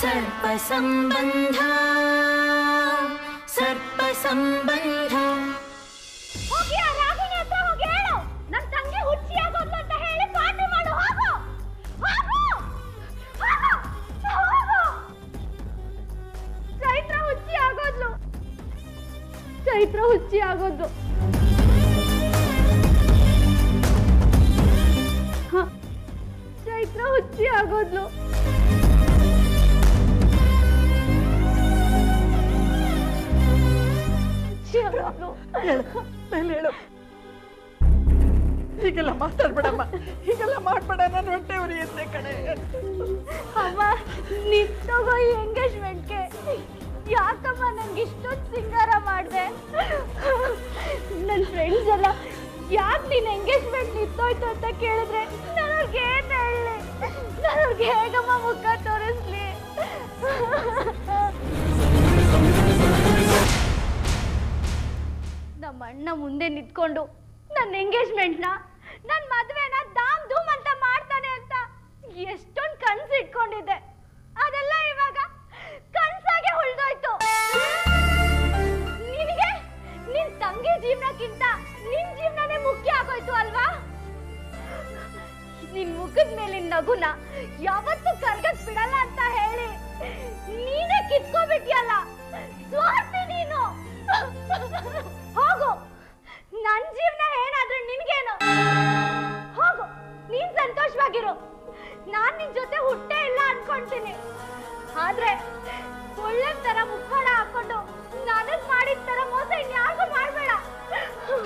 ಸರ್ಪಸಂಬಂಧ ಸರ್ಪಸಂಬಂಧ ಹೋಗಿ ಆ ರಾಗಿಣಿ ಹತ್ರ ಹೋಗಿ ಹೇಳು ನನ್ ತಂಗಿ ಹುಚ್ಚಿ ಆಗೋದ್ಲು ಅಂತ ಹೇಳಿ ಪಾರ್ಟಿ ಮಾಡು ಹೋಗು ಹೋಗು ಹೋಗು ಹೋಗು ಚೈತ್ರ ಹುಚ್ಚಿ ಆಗೋದ್ಲು ಚೈತ್ರ ಹುಚ್ಚಿ ಆಗೋದ್ಲು ಹೇಳು ಮೇಲೆ ಹೇಳು ಹೀಗೆಲ್ಲ ಮಾತಾಡ್ಬೇಡಮ್ಮ ಹೀಗೆಲ್ಲ ಮಾಡ್ಬೇಡ ನನ್ನ ಹೊಟ್ಟೆ ಉರಿಯುತ್ತೆ ಕಣೆ ಅಮ್ಮ ನೀನ್ ತಗೋ ಈ ಎಂಗೇಜ್ಮೆಂಟ್ಗೆ ಯಾಕಮ್ಮ ನನ್ಗೆ ಇಷ್ಟೊಂದು ಸಿಂಗಾರ ಮಾಡಿದೆ ನನ್ನ ಫ್ರೆಂಡ್ಸ್ ಎಲ್ಲ ಯಾಕೆ ನೀನ್ ಎಂಗೇಜ್ಮೆಂಟ್ ನಿಂತೋಯ್ತು ಅಂತ ಕೇಳಿದ್ರೆ ನನಗೆ ಏನ್ ಹೇಳಿ ನನಗೆ ಹೇಗಮ್ಮ ಮುಖ ತೋರಿಸ್ಲಿ ಅಣ್ಣ ಮುಂದೆ ನಿಂತ್ಕೊಂಡು ನನ್ನ ಎಂಗೇಜ್ಮೆಂಟ್ನ ನನ್ನ ಮದುವೆನ ದಾಮ್ ಧೂಮ್ ಅಂತ ಮಾಡ್ತಾನೆ ಅಂತ ಎಷ್ಟೊಂದು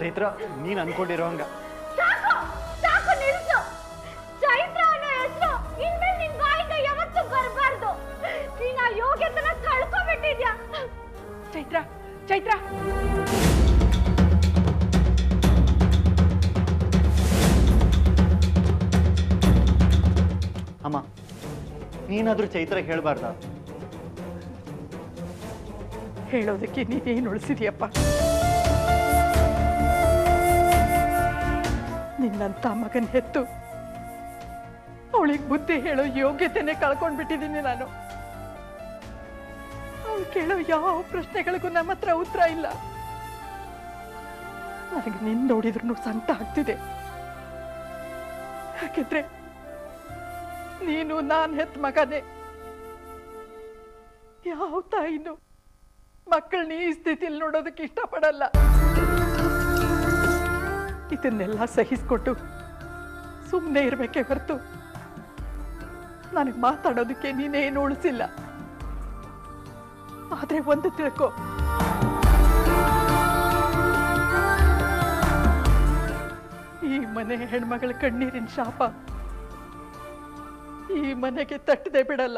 ಚೈತ್ರ ನೀನ್ ಅನ್ಕೊಂಡಿರೋ ಹಂಗ. ಸಾಕು ಸಾಕು ನಿಲ್ಸು. ಚೈತ್ರ ಹೆಸರು ಇನ್ಮೇಲೆ ನಿನ್ ಬಾಯಿಂದ ಯಾವತ್ತೂ ಬರಬಾರ್ದು. ನೀನ್ ಆ ಯೋಗ್ಯತನ ಕಳ್ಕೊಬಿಟ್ಟಿದ್ಯಾ ಚೈತ್ರ ಚೈತ್ರ. ಅಮ್ಮ ನೀನಾದ್ರೂ ಚೈತ್ರ ಹೇಳ್ಬಾರ್ದ? ಹೇಳೋದಕ್ಕೆ ನೀನೇನು ಉಳಿಸಿದ್ಯಪ್ಪ? ನಿನ್ನಂತ ಮಗನ ಹೆತ್ತು. ಅವಳಿಗೆ ಬುದ್ಧಿ ಹೇಳೋ ಯೋಗ್ಯತೆನೆ ಕಳ್ಕೊಂಡ್ಬಿಟ್ಟಿದ್ದೀನಿ ನಾನು. ಅವಳು ಕೇಳೋ ಯಾವ ಪ್ರಶ್ನೆಗಳಿಗೂ ನಮ್ಮ ಹತ್ರ ಉತ್ತರ ಇಲ್ಲ. ನನಗೆ ನಿನ್ ನೋಡಿದ್ರು ಸಂತ ಆಗ್ತಿದೆ. ಯಾಕೆಂದ್ರೆ ನೀನು ನಾನ್ ಹೆತ್ ಮಗನೇ. ಯಾವ ತಾಯಿನೂ ಮಕ್ಕಳನ್ನ ಈ ಸ್ಥಿತಿಲಿ ನೋಡೋದಕ್ಕೆ ಇಷ್ಟಪಡಲ್ಲ. ಇದನ್ನೆಲ್ಲ ಸಹಿಸ್ಕೊಟ್ಟು ಸುಮ್ಮನೆ ಇರಬೇಕೇ ಹೊರತು. ನನಗೆ ಮಾತಾಡೋದಕ್ಕೆ ನೀನೇನು ಉಳಿಸಿಲ್ಲ. ಆದರೆ ಒಂದು ತಿಳ್ಕೊ. ಈ ಮನೆ ಹೆಣ್ಮಗಳ ಕಣ್ಣೀರಿನ ಶಾಪ ಈ ಮನೆಗೆ ತಟ್ಟದೆ ಬಿಡಲ್ಲ.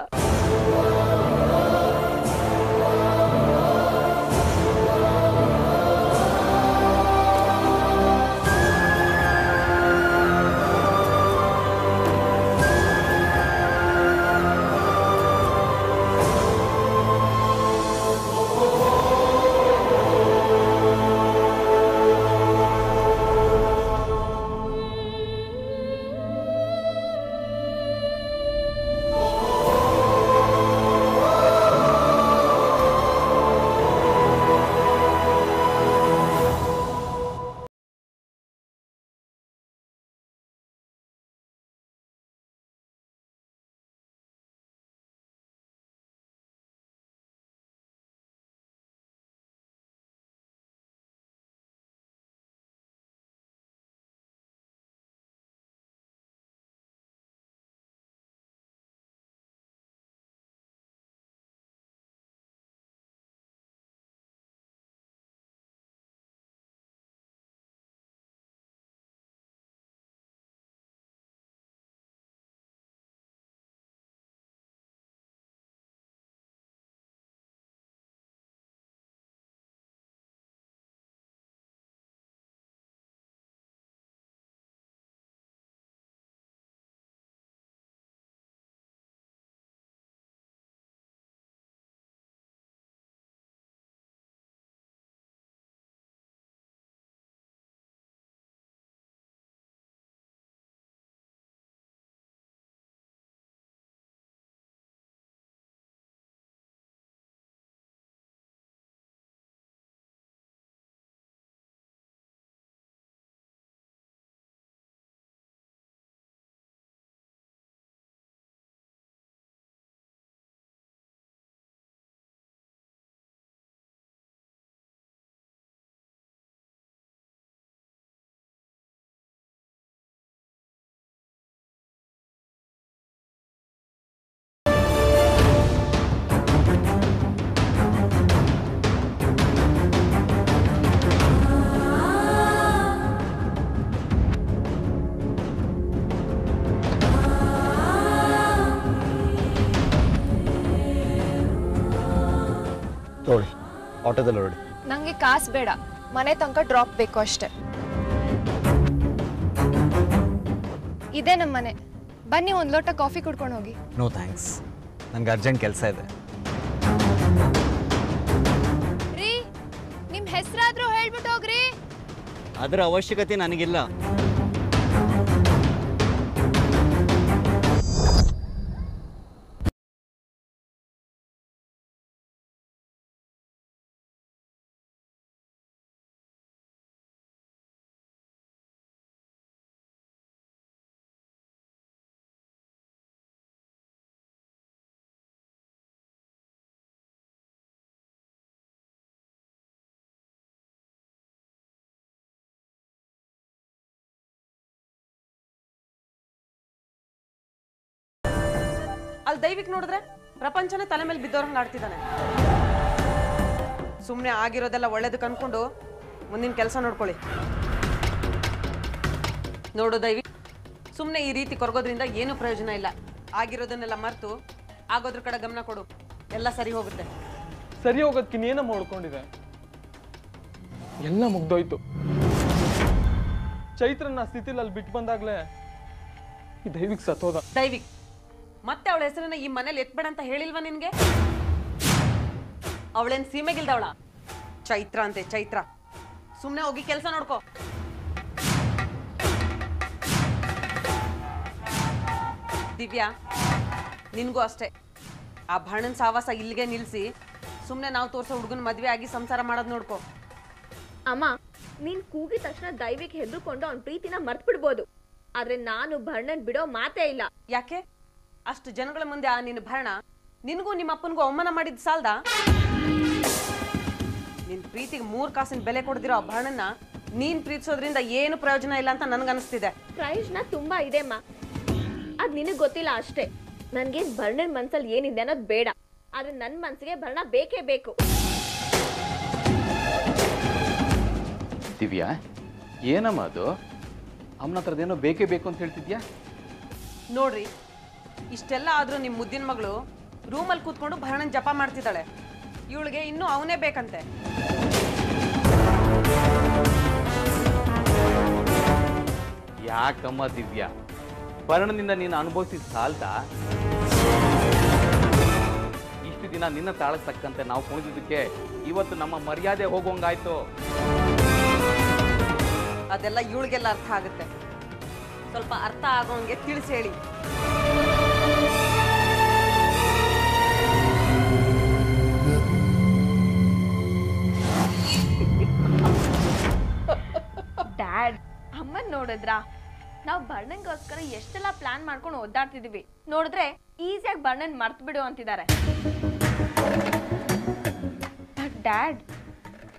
ಆಟೋದಲ್ಲಿ ಹೊರಡಿ ನನಗೆ ಕಾಸು ಬೇಡ. ಮನೆ ತನಕ ಡ್ರಾಪ್ ಬೇಕು ಅಷ್ಟೆ. ಇದೇ ನಮ್ಮ ಮನೆ. ಬನ್ನಿ ಒಂದು ಲೋಟ ಕಾಫಿ ಕುಡ್ಕೊಂಡು ಹೋಗಿ. ನೋ ಥ್ಯಾಂಕ್ಸ್ ನನಗೆ ಅರ್ಜೆಂಟ್ ಕೆಲಸ ಇದೆ. ರೀ ನಿಮ್ಮ ಹೆಸರಾದ್ರೂ ಹೇಳ್ಬಿಟ್ಟು ಹೋಗ್ರಿ. ಅದರ ಅವಶ್ಯಕತೆ ನನಗಿಲ್ಲ. ಅಲ್ಲಿ ದೈವಿಕ್ ನೋಡಿದ್ರೆ ಪ್ರಪಂಚನೇ ತಲೆ ಮೇಲೆ ಬಿದ್ದೋರಂಗೆ ಆಡ್ತಿದ್ದಾನೆ. ಸುಮ್ಮನೆ ಆಗಿರೋದೆಲ್ಲ ಒಳ್ಳೇದಕ್ಕೆ ಅನ್ಕೊಂಡು ಮುಂದಿನ ಕೆಲಸ ನೋಡ್ಕೊಳ್ಳಿ. ನೋಡು ದೈವಿಕ್ ಸುಮ್ಮನೆ ಈ ರೀತಿ ಕೊರಗೋದ್ರಿಂದ ಏನೂ ಪ್ರಯೋಜನ ಇಲ್ಲ. ಆಗಿರೋದನ್ನೆಲ್ಲ ಮರೆತು ಆಗೋದ್ರ ಕಡೆ ಗಮನ ಕೊಡು. ಎಲ್ಲ ಸರಿ ಹೋಗುತ್ತೆ. ಸರಿ ಹೋಗೋದಕ್ಕಿನ್ನೇನಮ್ಮ ಇನ್ನೇನ ಮಾಡ್ಕೊಂಡಿದೆ. ಎಲ್ಲ ಮುಗ್ದೋಯ್ತು. ಚೈತ್ರನ ಸ್ಥಿತಿಲಿ ಅಲ್ಲಿ ಬಿಟ್ಟು ಬಂದಾಗ್ಲೇ ಈ ದೈವಿಕ್ ಸತ್ತೋದ. ದೈವಿಕ್ ಮತ್ತೆ ಅವಳ ಹೆಸರನ್ನ ಈ ಮನೇಲಿ ಎತ್ಬೇಡ ಅಂತ ಹೇಳಿಲ್ವಾ ನಿನ್ಗೆ? ಅವಳೇನ್ ಸೀಮೆಗಿಲ್ದವಳ? ಚೈತ್ರ ಅಂತೆ ಚೈತ್ರ. ಸುಮ್ನೆ ಹೋಗಿ ಕೆಲಸ ನೋಡ್ಕೋ. ದಿವ್ಯಾ ನಿನ್ಗೂ ಅಷ್ಟೇ. ಆ ಭಾಣನ್ ಸಾವಾಸ ಇಲ್ಲಿಗೆ ನಿಲ್ಸಿ ಸುಮ್ನೆ ನಾವು ತೋರ್ಸೋ ಹುಡುಗನ ಮದ್ವೆ ಆಗಿ ಸಂಸಾರ ಮಾಡೋದ್ ನೋಡ್ಕೋ. ಅಮ್ಮ ನೀನ್ ಕೂಗಿದ ತಕ್ಷಣ ದಯವಿಗೆ ಹೆದರ್ಕೊಂಡು ಅವ್ನ ಪ್ರೀತಿನ ಮರ್ತ್ ಬಿಡ್ಬೋದು ಆದ್ರೆ ನಾನು ಭರ್ಣನ್ ಬಿಡೋ ಮಾತೇ ಇಲ್ಲ. ಯಾಕೆ? ಅಷ್ಟು ಜನಗಳ ಮುಂದೆ ಆ ನಿನ್ನ ಭರಣ. ನಿನಗೂ ನಿಮ್ಮ ಅಪ್ಪನಿಗೂ ಅವಮಾನ ಮಾಡಿದ್ದು ಸಾಲ್ದ? ನಿನ್ ಪ್ರೀತಿಗೆ ಮೂರು ಕಾಸಿನ ಬೆಲೆ ಕೊಡ್ದಿರೋ ಆ ಭರಣನ ನೀನ್ ಪ್ರೀತಿಸೋದ್ರಿಂದ ಏನು ಪ್ರಯೋಜನ ಇಲ್ಲ ಅಂತ ನನ್ಗನ್ಸ್ತಿದೆ. ಪ್ರಯೋಜನ ತುಂಬಾ ಇದೆ ಅಮ್ಮ ಅದ್ ನಿನಗೆ ಗೊತ್ತಿಲ್ಲ ಅಷ್ಟೇ. ನನ್ಗೆ ಭರಣನ ಮನ್ಸಲ್ಲಿ ಏನಿದೆ ಅನ್ನೋದು ಬೇಡ. ಆದ್ರೆ ನನ್ನ ಮನ್ಸಿಗೆ ಭರಣ ಬೇಕೇ ಬೇಕು. ದಿವ್ಯಾ ಏನಮ್ಮ ಅದು? ಅಮ್ಮನ ಹತ್ರದೇನೋ ಬೇಕೇ ಬೇಕು ಅಂತ ಹೇಳ್ತಿದ್ಯಾ? ನೋಡ್ರಿ ಇಷ್ಟೆಲ್ಲ ಆದರೂ ನಿಮ್ಮ ಮುದ್ದಿನ ಮಗಳು ರೂಮಲ್ಲಿ ಕೂತ್ಕೊಂಡು ಭರಣನ ಜಪ ಮಾಡ್ತಿದ್ದಾಳೆ. ಇವಳಿಗೆ ಇನ್ನೂ ಅವನೇ ಬೇಕಂತೆ. ಯಾಕಮ್ಮ ದಿವ್ಯಾ? ಭರಣದಿಂದ ನೀನು ಅನುಭವಿಸಿದ ಸಾಲ್ತಾ? ಇಷ್ಟು ದಿನ ನಿನ್ನ ತಾಳಕ್ಕೆ ತಕ್ಕಂತೆ ನಾವು ಕುಣಿದಿದ್ದಕ್ಕೆ ಇವತ್ತು ನಮ್ಮ ಮರ್ಯಾದೆ ಹೋಗೋಂಗಾಯ್ತು ಅದೆಲ್ಲ ಇವಳಿಗೆಲ್ಲ ಅರ್ಥ ಆಗುತ್ತೆ. ಸ್ವಲ್ಪ ಅರ್ಥ ಆಗೋಂಗೆ ತಿಳಿಸಿ ಹೇಳಿ ಡ್ಯಾಡ್ ಅಮ್ಮನ್ ನೋಡಿದ್ರಾ? ನಾವು ಬರ್ಣನ್ಗೋಸ್ಕರ ಎಷ್ಟೆಲ್ಲ ಪ್ಲಾನ್ ಮಾಡ್ಕೊಂಡು ಓದಾಡ್ತಿದೀವಿ ನೋಡಿದ್ರೆ ಈಸಿಯಾಗಿ ಬರ್ಣನ್ ಮರ್ತ್ ಬಿಡು ಅಂತಿದ್ದಾರೆ ಡ್ಯಾಡ್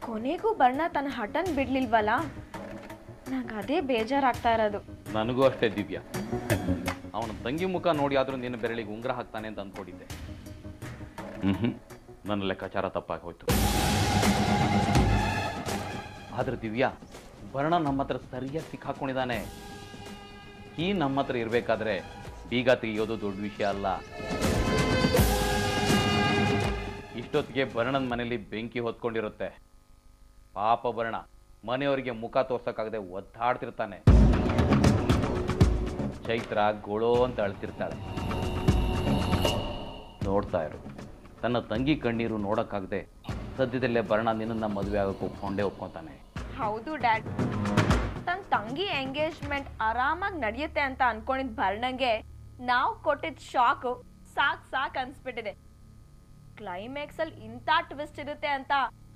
ಕೊನೆಗೂ ಬರ್ಣ ತನ್ನ ಹಠನ್ ಬಿಡ್ಲಿಲ್ವಲ್ಲ? ನಂಗೆ ಅದೇ ಬೇಜಾರಾಗ್ತಾ ಇರೋದು. ನನಗೂ ಅಷ್ಟೇ ದಿವ್ಯಾ. ಅವನ ತಂಗಿ ಮುಖ ನೋಡಿ ಆದ್ರೂ ನಿನ್ನ ಬೆರಳಿಗೆ ಉಂಗ್ರ ಹಾಕ್ತಾನೆ ಅಂತ ಅಂದ್ಕೊಂಡಿದ್ದೆ ಹ್ಮ್ ನನ್ನ ಲೆಕ್ಕಾಚಾರ ತಪ್ಪಾಗಿ ಹೋಯ್ತು. ಆದ್ರೆ ದಿವ್ಯಾ ವರ್ಣ ನಮ್ಮ ಹತ್ರ ಸರಿಯಾಗಿ ಸಿಕ್ಕಾಕೊಂಡಿದ್ದಾನೆ. ಈ ನಮ್ಮ ಹತ್ರ ಇರಬೇಕಾದ್ರೆ ಬೀಗ ತೆಗೆಯೋದು ದೊಡ್ಡ ವಿಷಯ ಅಲ್ಲ. ಇಷ್ಟೊತ್ತಿಗೆ ಭರಣನ ಮನೆಯಲ್ಲಿ ಬೆಂಕಿ ಹೊತ್ಕೊಂಡಿರುತ್ತೆ. ಪಾಪ ಭರಣ ಮನೆಯವರಿಗೆ ಮುಖ ತೋರ್ಸಕ್ಕಾಗದೆ ಒದ್ದಾಡ್ತಿರ್ತಾನೆ. ಚೈತ್ರ ಗೊಳೋ ಅಂತ ಅಳ್ತಿರ್ತಾಳೆ. ನೋಡ್ತಾ ಇರು, ತನ್ನ ತಂಗಿ ಕಣ್ಣೀರು ನೋಡೋಕ್ಕಾಗದೆ ಸದ್ಯದಲ್ಲೇ ಭರಣ ನಿನ್ನನ್ನು ಮದುವೆ ಆಗೋಕ್ಕೂ ಒಪ್ಕೊಂಡೇ ಒಪ್ಕೊಂತಾನೆ. ಹೌದು ಡ್ಯಾಡ್ ತನ್ನ ತಂಗಿ ಎಂಗೇಜ್ಮೆಂಟ್ ಆರಾಮಾಗಿ ನಡೆಯುತ್ತೆ ಅಂತ ಅನ್ಕೊಂಡಿದ್ ಭರ್ಣಂಗೆ ನಾವು ಕೊಟ್ಟಿದ್ದ ಶಾಕ್ ಸಾಕ್ ಸಾಕ್ ಅನ್ಸ್ಬಿಟ್ಟಿದೆ. ಕ್ಲೈಮ್ಯಾಕ್ಸ್ ಅಲ್ಲಿ ಇಂಥ ಟ್ವಿಸ್ಟ್ ಇರುತ್ತೆ ಅಂತ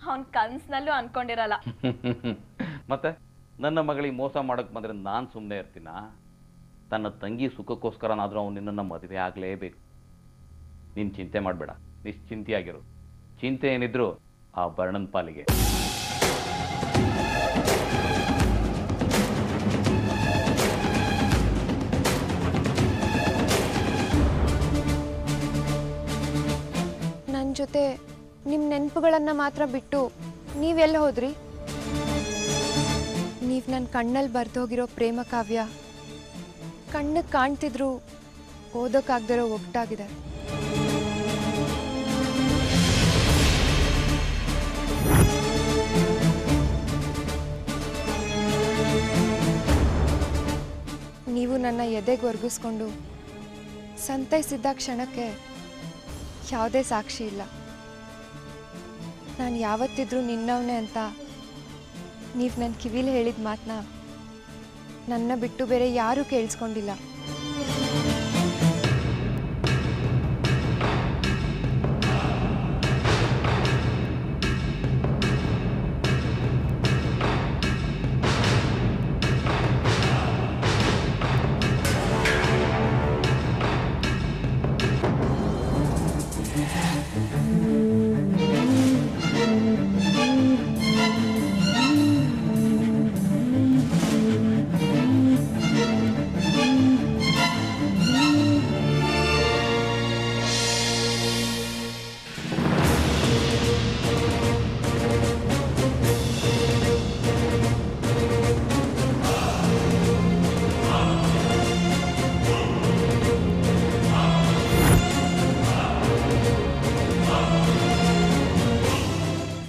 ಅವನ್ ಕನ್ಸ್ನಲ್ಲೂ ಅನ್ಕೊಂಡಿರಲ್ಲ. ಮತ್ತೆ ನನ್ನ ಮಗಳಿಗೆ ಮೋಸ ಮಾಡಕ್ ಬಂದ್ರೆ ನಾನು ಸುಮ್ಮನೆ ಇರ್ತೀನ? ತನ್ನ ತಂಗಿ ಸುಖಕ್ಕೋಸ್ಕರನಾದ್ರೂ ಅವನು ನಿನ್ನನ್ನು ಮದುವೆ ಆಗಲೇಬೇಕು. ನೀನು ಚಿಂತೆ ಮಾಡಬೇಡ, ನಿಶ್ಚಿಂತೆಯಾಗಿರು. ಚಿಂತೆ ಏನಿದ್ರು ಆ ಬರ್ಣನ್ ಪಾಲಿಗೆ. ಜೊತೆ ನಿಮ್ಮ ನೆನಪುಗಳನ್ನು ಮಾತ್ರ ಬಿಟ್ಟು ನೀವೆಲ್ಲಿ ಹೋದ್ರಿ? ನೀವು ನನ್ನ ಕಣ್ಣಲ್ಲಿ ಬರೆದೋಗಿರೋ ಪ್ರೇಮ ಕಾವ್ಯ ಕಣ್ಣು ಕಾಣ್ತಿದ್ರು ಓದೋಕ್ಕಾಗ್ದಿರೋ ಒಗ್ಟಾಗಿದೆ ನೀವು ನನ್ನ ಎದೆಗೆ ಒರ್ಗಿಸ್ಕೊಂಡು ಸಂತೈಸಿದ್ದ ಕ್ಷಣಕ್ಕೆ ಯಾವುದೇ ಸಾಕ್ಷಿ ಇಲ್ಲ. ನಾನು ಯಾವತ್ತಿದ್ರೂ ನಿನ್ನವನೇ ಅಂತ. ನೀವು ನನ್ನ ಕಿವಿಲಿ ಹೇಳಿದ ಮಾತನ್ನ ನನ್ನ ಬಿಟ್ಟು ಬೇರೆ ಯಾರೂ ಕೇಳಿಸ್ಕೊಂಡಿಲ್ಲ.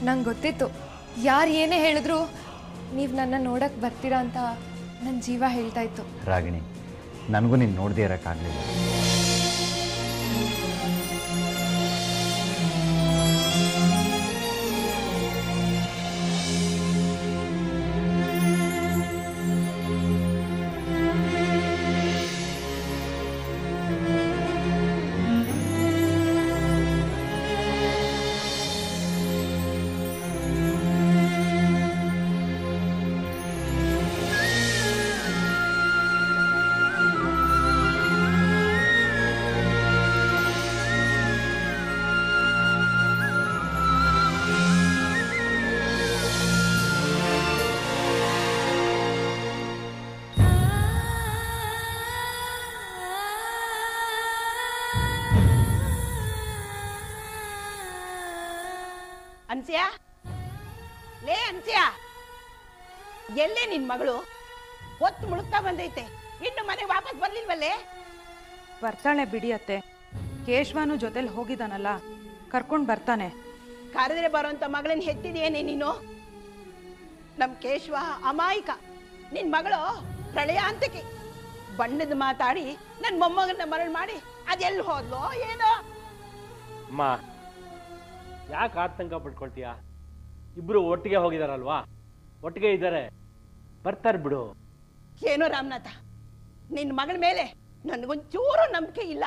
ನಂಗೆ ಗೊತ್ತಿತ್ತು. ಯಾರು ಏನೇ ಹೇಳಿದ್ರು ನೀವು ನನ್ನ ನೋಡಕ್ಕೆ ಬರ್ತೀರಾ ಅಂತ ನನ್ನ ಜೀವ ಹೇಳ್ತಾ ಇತ್ತು. ರಾಗಿಣಿ, ನನಗೂ ನೀನು ನೋಡದೇ ಇರೋಕ್ಕಾಗಲಿಲ್ಲ ಅನ್ಸ್ಯಾ? ಲೇ ಅನ್ಸ್ಯಾ. ಎಲ್ಲೇ ನಿನ್ ಮಗಳು? ಹೊತ್ತು ಮುಳುಗ್ತಾ ಬಂದೈತೆ. ಇನ್ನು ಮನೆ ವಾಪಸ್ ಬರ್ಲಿಲ್ವಲ್ಲೇ? ಬರ್ತಾಳೆ ಬಿಡಿಯತ್ತೆ. ಕೇಶವನು ಜೊತೆಲಿ ಹೋಗಿದಾನಲ್ಲ ಕರ್ಕೊಂಡು ಬರ್ತಾನೆ. ಕರೆದ್ರೆ ಬರೋಂತ ಮಗಳನ್ನ ಹೆತ್ತಿದೆಯೇನೆ ನೀನು? ನಮ್ ಕೇಶವ ಅಮಾಯಕ. ನಿನ್ ಮಗಳು ಪ್ರಳಯಾಂತಕಿ ಬಣ್ಣದ ಮಾತಾಡಿ ನನ್ ಮೊಮ್ಮಗನ್ನ ಮರಳು ಮಾಡಿ ಅದೆಲ್ಲಿ ಹೋದ್ಲೋ ಏನೋ? ಅಮ್ಮ ಯಾಕೆ ಆತಂಕ ಪಡ್ಕೊಳ್ತೀಯ? ಇಬ್ರು ಒಟ್ಟಿಗೆ ಹೋಗಿದಾರಲ್ವಾ? ಒಟ್ಟಿಗೆ ಇದ್ದಾರೆ. ಬರ್ತಾರೆ ಬಿಡು. ಏನೋ ರಾಮನಾಥ, ನಿನ್ ಮಗಳ ಮೇಲೆ ನನಗೊಂಚೂರು ನಂಬಿಕೆ ಇಲ್ಲ.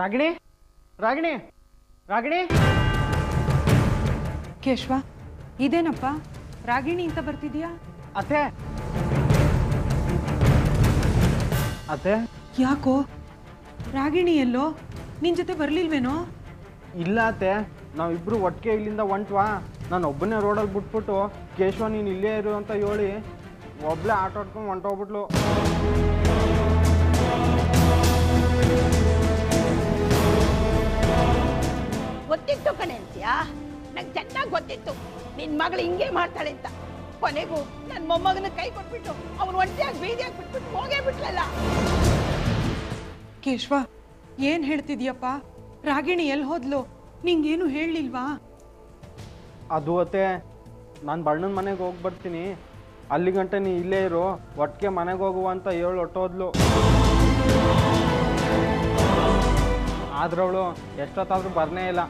ರಾಗಿಣಿ? ರಾಗಿಣಿ? ರಾಗಿಣಿ? ಕೇಶವ ಇದೇನಪ್ಪ? ರಾಗಿಣಿ ಅಂತ ಬರ್ತಿದ್ಯಾ? ಅತ್ತೆ. ಅತ್ತೆ? ಯಾಕೋ? ರಾಗಿಣಿ ಎಲ್ಲೋ? ನಿನ್ ಜೊತೆ ಬರ್ಲಿಲ್ವೇನೋ? ಇಲ್ಲ ಅತ್ತೆ. ನಾವಿಬ್ರು ಒಟ್ಟಿಗೆ ಇಲ್ಲಿಂದ ಹೊಂಟ್ವಾ. ನಾನು ಒಬ್ಬನೇ ರೋಡಲ್ಲಿ ಬಿಟ್ಬಿಟ್ಟು ಕೇಶವ ನೀನು ಇಲ್ಲೇ ಇರು ಅಂತ ಹೇಳಿ ಒಬ್ಳೆ ಆಟ ಆಡ್ಕೊಂಡು ಹೊಂಟೋಗ್ಬಿಟ್ಲು. ಗೊತ್ತಿತ್ತು ಕಣೆ ಅಂತೀಯಾ? ನಂಗೆ ಚೆನ್ನಾಗಿ ಗೊತ್ತಿತ್ತು. ನಿನ್ನ ಮಗಳು ಹಿಂಗೆ ಮಾಡ್ತಾಳೆ ಅಂತ. ಕೊನೆಗೂ ನನ್ನ ಮೊಮ್ಮಗನ ಕೈ ಕೊಟ್ಬಿಟ್ಟು ಅವನು ಒಂಟಿಯಾಗಿ ಬೀದಿಯಾಗಿ ಬಿಟ್ಬಿಟ್ಟು ಹೋಗೇ ಬಿಟ್ಲಲ್ಲ. ಕೇಶವ ಏನ್ ಹೇಳ್ತಿದ್ಯಪ್ಪ? ರಾಗಿಣಿ ಎಲ್ಲಿ ಹೋದ್ಲು? ನಿಂಗೇನು ಹೇಳಲಿಲ್ವಾ? ಅದು ಅತ್ತೆ ನಾನು ಬಣ್ಣನ ಮನೆಗೆ ಹೋಗಿ ಬರ್ತೀನಿ. ಅಲ್ಲಿ ಗಂಟೆ ನೀ ಇಲ್ಲೇ ಇರು ಒಟ್ಟಿಗೆ ಮನೆಗೆ ಹೋಗುವ ಅಂತ ಹೇಳು ಹೊಟ್ಟೋದ್ಲು. ಆದ್ರವಳು ಎಷ್ಟೊತ್ತಾದ್ರೂ ಬರ್ನೇ ಇಲ್ಲ.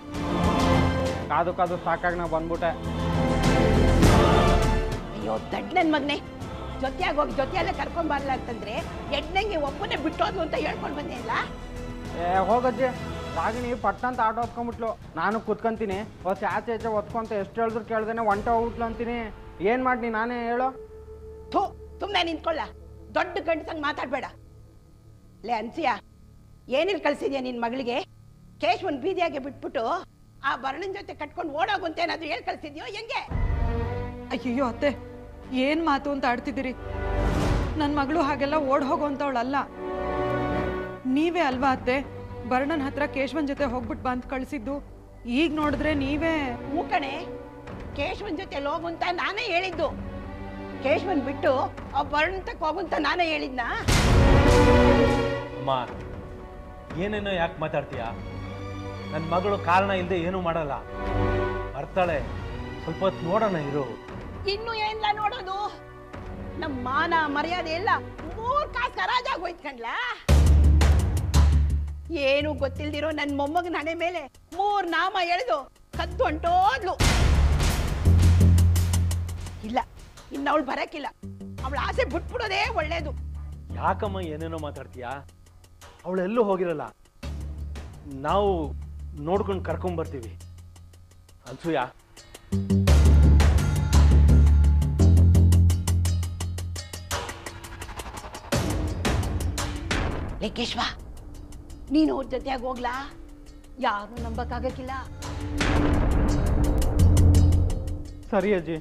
ಕಾದು ಕಾದು ಸಾಕಾಗಿ ನಾವು ಬಂದ್ಬಿಟ್ಟೆ. ಅಯ್ಯೋ ದಡ್ ನನ್ ಮಗನೆ. ಜೊತೆಯಾಗಿ ಹೋಗಿ ಜೊತೆಯಲ್ಲೇ ಕರ್ಕೊಂಡ್ ಬರಲ್ಲ ಅಂತಂದ್ರೆ ಎಡ್ನಂಗೆ ಒಬ್ಬನೇ ಬಿಟ್ಟೋದು ಅಂತ ಹೇಳ್ಕೊಂಡ್ ಬಂದೆ ಇಲ್ಲ ಏ ಹೋಗಜ್ಜಿ. ರಾಗಿಣಿ ಪಟ್ಟ ಅಂತ ಆಟೋ ಹೊತ್ಕೊಂಡ್ಬಿಟ್ಲು ನಾನು ಕೂತ್ಕೊಂತೀನಿ. ಹೊಸ ಆಚೆ ಆಚೆ ಹೊತ್ಕೊಂತ ಎಷ್ಟು ಹೇಳಿದ್ರು ಕೇಳ್ದೇನೆ ಒಂಟೆ ಹೋಗ್ಬಿಟ್ಲು ಅಂತೀನಿ. ಏನು ಮಾಡಿ ನಾನೇ ಹೇಳು? ಥೂ ತುಂಬಾ ನಿಂತ್ಕೊಳ್ಳ. ದೊಡ್ಡ ಗಂಡಸಂಗ್ ಮಾತಾಡ್ಬೇಡ. ಲೇ ಅನ್ಸಿಯಾ ಏನಿಲ್ ಕಳ್ಸಿದ್ಯಾ ನಿನ್ ಮಗಳಿಗೆ? ಕೇಶವನ್ ಬೀದಿಯಾಗೆ ಬಿಟ್ಬಿಟ್ಟು ಆ ಬರ್ಣನ್ ಜೊತೆ ಕಟ್ಕೊಂಡು ಓಡೋಗು ಅಂತ ಏನಾದ್ರು ಹೇಳ್ ಕಳ್ಸಿದ್ಯೋ ಹೆಂಗೆ? ಅಯ್ಯಯ್ಯೋ ಅತ್ತೆ ಏನ್ ಮಾತು ಅಂತ ಆಡ್ತಿದ್ದೀರಿ? ನನ್ನ ಮಗಳು ಹಾಗೆಲ್ಲ ಓಡ್ ಹೋಗೋಂಥವಳಲ್ಲ ನೀವೇ ಅಲ್ವಾ ಅತ್ತೆ ಬರ್ಣನ್ ಹತ್ರ ಕೇಶವನ್ ಜೊತೆ ಹೋಗ್ಬಿಟ್ಟು ಬಂದ್ ಕಳ್ಸಿದ್ದು? ಈಗ ನೋಡಿದ್ರೆ ನೀವೇ ಮೂಕಣೆ ಕಣೆ ಕೇಶವನ್ ಜೊತೆ ಹೋಗು ಅಂತ ನಾನೇ ಹೇಳಿದ್ದು. ಕೇಶವನ್ ಬಿಟ್ಟು ಆ ಬರ್ಣನ್ ತಕ್ಕ ಹೋಗು ಅಂತ ನಾನೇ ಹೇಳಿದ್ನಾ? ಅಮ್ಮ ಏನೇನೋ ಯಾಕೆ ಮಾತಾಡ್ತೀಯ? ನನ್ನ ಮಗಳು ಕಾರಣ ಇಲ್ಲದೆ ಏನೂ ಮಾಡಲ್ಲ. ಬರ್ತಾಳೆ. ಸ್ವಲ್ಪ ಹೊತ್ತು ನೋಡೋಣ ಇರು. ಇನ್ನು ಏನಿಲ್ಲ ನೋಡೋದು? ನಮ್ಮ ಮಾನ ಮರ್ಯಾದೆ ಎಲ್ಲ ಮೂರ್ ಕಾಸು ಹೋಯ್ತು ಕಣ್ಲಾ. ಏನು ಗೊತ್ತಿಲ್ದಿರೋ ನನ್ನ ಮೊಮ್ಮಗನ ಹಣೆ ಮೇಲೆ ಮೂರ್ ನಾಮ ಎಳೆದು ಕದ್ದು ಹೊಂಟೋದ್ಲು. ಇಲ್ಲ ಇನ್ನು ಅವಳು ಬರಕ್ಕಿಲ್ಲ ಅವಳ ಆಸೆ ಬಿಟ್ಬಿಡೋದೇ ಒಳ್ಳೇದು. ಯಾಕಮ್ಮ ಏನೇನೋ ಮಾತಾಡ್ತೀಯಾ? ಅವಳೆಲ್ಲೂ ಹೋಗಿರಲ್ಲ. ನಾವು ನೋಡ್ಕೊಂಡು ಕರ್ಕೊಂಬರ್ತೀವಿ ಅನ್ಸೂಯ? ಲೇಕೇಶ್ವ ನೀನು ಅವ್ರ ಜೊತೆಯಾಗಿ ಹೋಗ್ಲಾ? ಯಾರು ನಂಬಕ್ಕಾಗಕ್ಕಿಲ್ಲ. ಸರಿ ಅಜ್ಜಿ.